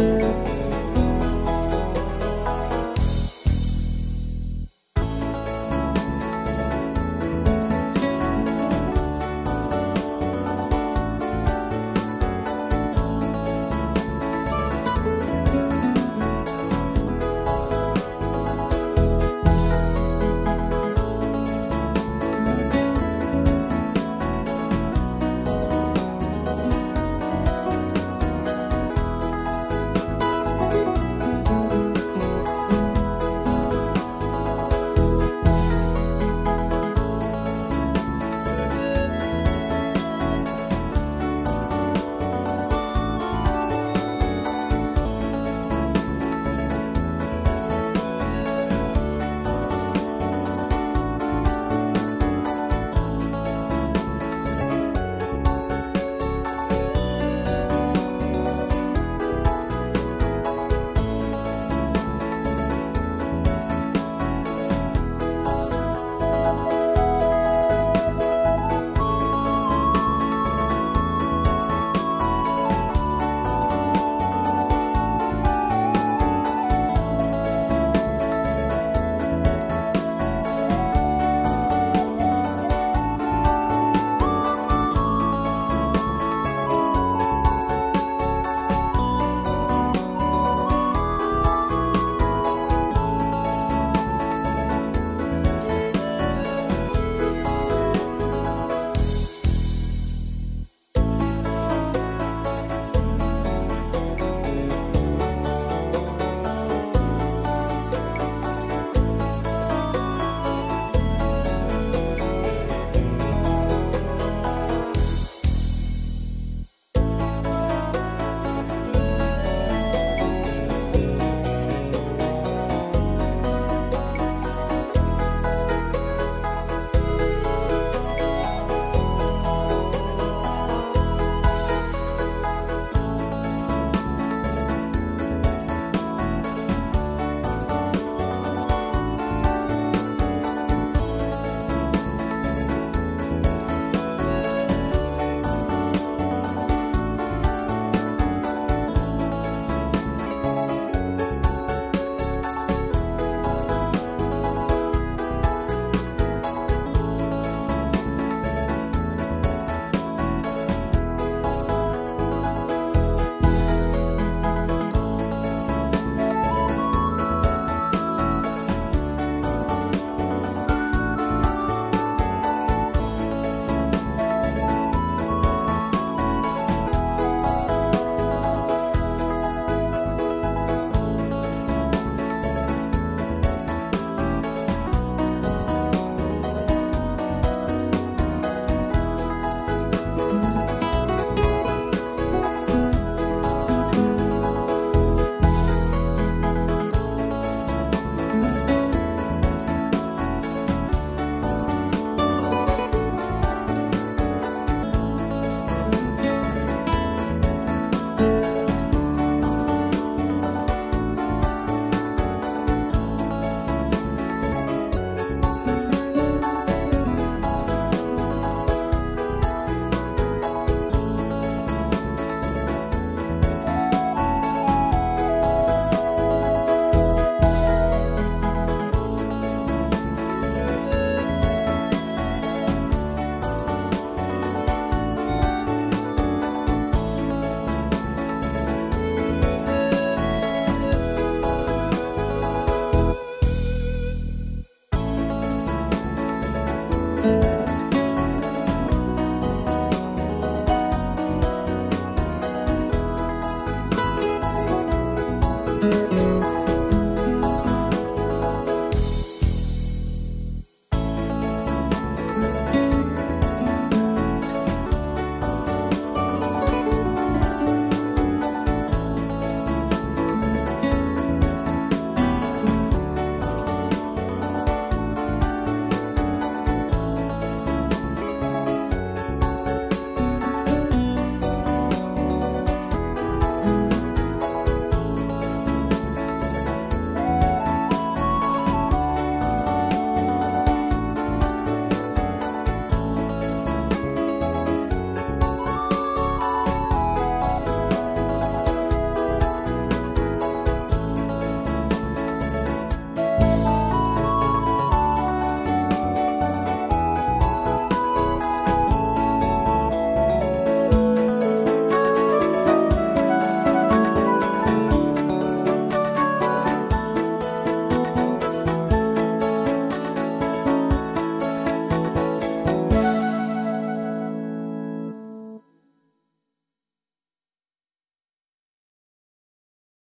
Música